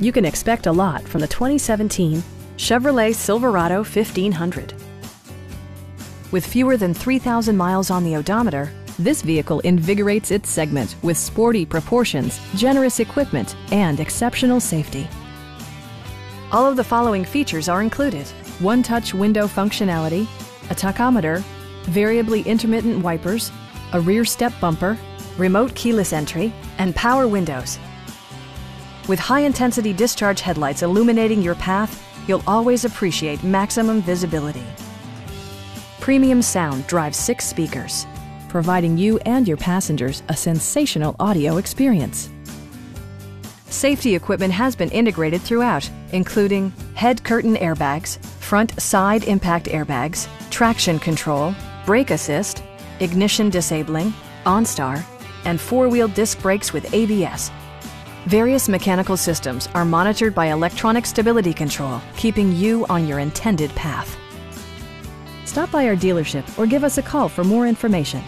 You can expect a lot from the 2017 Chevrolet Silverado 1500. With fewer than 3,000 miles on the odometer, this vehicle invigorates its segment with sporty proportions, generous equipment, and exceptional safety. All of the following features are included. One-touch window functionality, a tachometer, variably intermittent wipers, a rear step bumper, remote keyless entry, and power windows. With high-intensity discharge headlights illuminating your path, you'll always appreciate maximum visibility. Premium sound drives six speakers, providing you and your passengers a sensational audio experience. Safety equipment has been integrated throughout, including head curtain airbags, front side impact airbags, traction control, brake assist, ignition disabling, OnStar, and four-wheel disc brakes with ABS. Various mechanical systems are monitored by electronic stability control, keeping you on your intended path. Stop by our dealership or give us a call for more information.